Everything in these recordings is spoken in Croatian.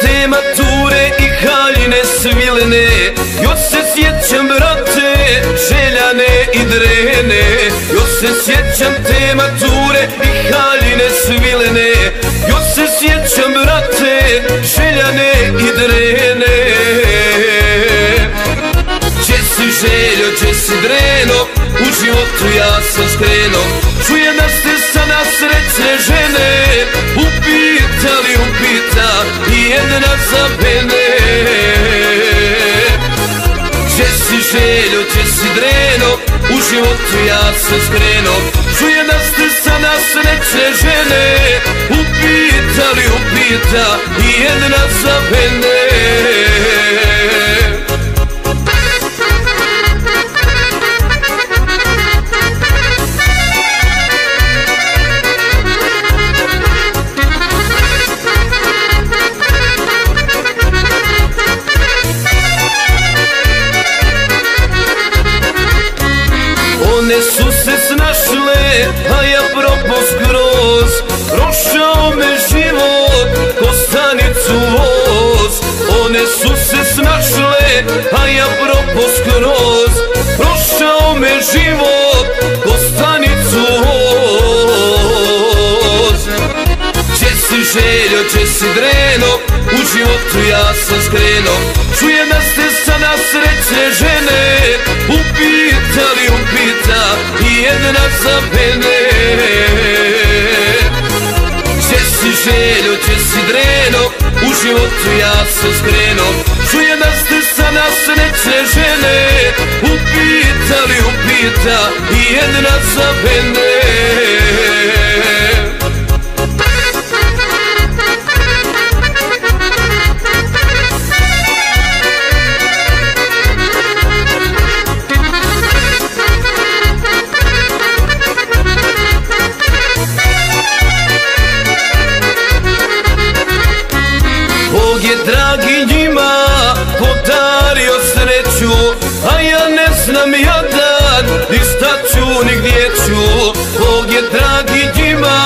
te mature i haljine svilene Još se sjećam brate željane i drene. Još se sjećam te mature i haljine svilene Još se sjećam brate željane i drene. Če si željo, če si dreno U životu ja sam skreno si dreno U životu ja sam skreno Čuje da ste sada srećne žene Upitali, upita I jedna za mene a ja propao skroz Prošao me život, ko stanicu voz. One su se snašle, a ja propao skroz Prošao me život, ko stanicu voz. Če si željo, če si dreno U životu ja sam skreno. Čuje da ste sada srećne žene za mene. Če si željo, če si dreno U životu ja sam skreno Čuje da ste sada srećne žene Upitali, upita I jedna za mene dragi njima podario sreću A ja ne znam jadan ni šta ću ni gdje ću. Bog je dragi njima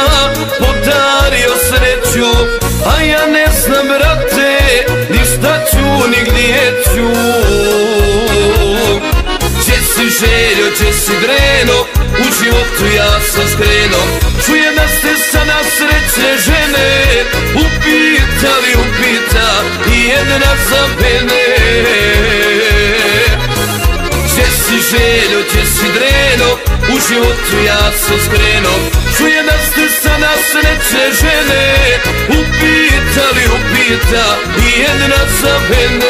podario sreću A ja ne znam brate ni šta ću ni gdje ću. Če si željo, če si dreno U životu ja sam skreno. Čuje da ste sada srećne žene I jedna za mene Če si željo, če si dreno U životu ja sam skreno Čuje da ste sada srećne žene Upitali, upita I jedna za mene